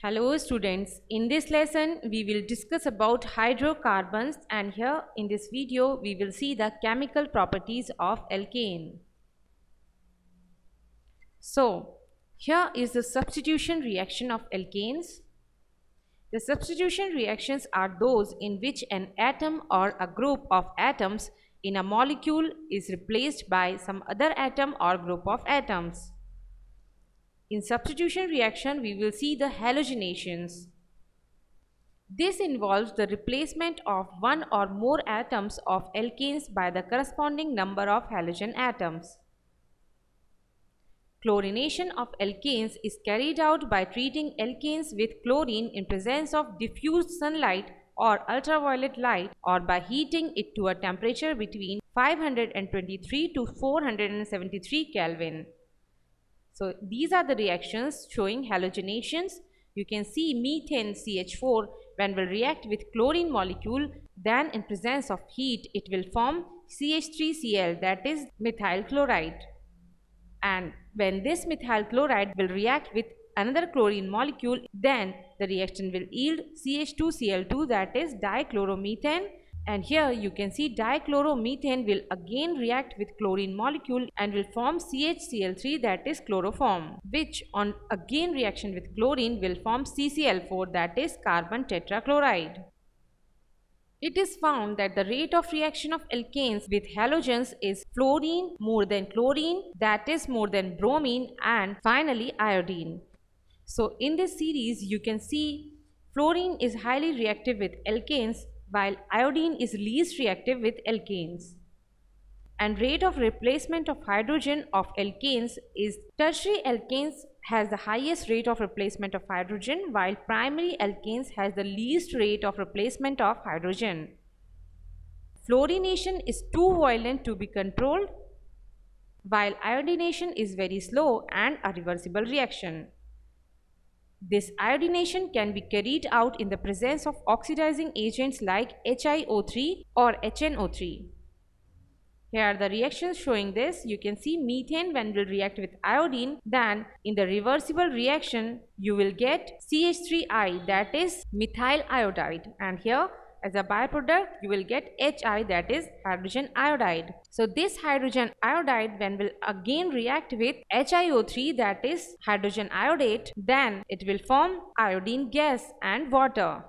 Hello students, in this lesson we will discuss about hydrocarbons and here in this video we will see the chemical properties of alkane. So, here is the substitution reaction of alkanes. The substitution reactions are those in which an atom or a group of atoms in a molecule is replaced by some other atom or group of atoms. In substitution reaction, we will see the halogenations. This involves the replacement of one or more atoms of alkanes by the corresponding number of halogen atoms. Chlorination of alkanes is carried out by treating alkanes with chlorine in presence of diffused sunlight or ultraviolet light or by heating it to a temperature between 523 to 473 Kelvin. So these are the reactions showing halogenations. You can see methane CH4 when will react with chlorine molecule then in presence of heat it will form CH3Cl that is methyl chloride. And when this methyl chloride will react with another chlorine molecule then the reaction will yield CH2Cl2 that is dichloromethane and here you can see dichloromethane will again react with chlorine molecule and will form CHCl3 that is chloroform which on again reaction with chlorine will form CCl4 that is carbon tetrachloride. It is found that the rate of reaction of alkanes with halogens is fluorine more than chlorine that is more than bromine and finally iodine. So in this series you can see fluorine is highly reactive with alkanes while iodine is least reactive with alkanes. And rate of replacement of hydrogen of alkanes is tertiary alkanes has the highest rate of replacement of hydrogen while primary alkanes has the least rate of replacement of hydrogen. Fluorination is too violent to be controlled while iodination is very slow and a reversible reaction. This iodination can be carried out in the presence of oxidizing agents like HIO3 or HNO3. Here are the reactions showing this. You can see methane when will react with iodine then in the reversible reaction you will get CH3I that is methyl iodide and here as a byproduct you will get HI that is hydrogen iodide. So this hydrogen iodide when will again react with HIO3 that is hydrogen iodate then it will form iodine gas and water.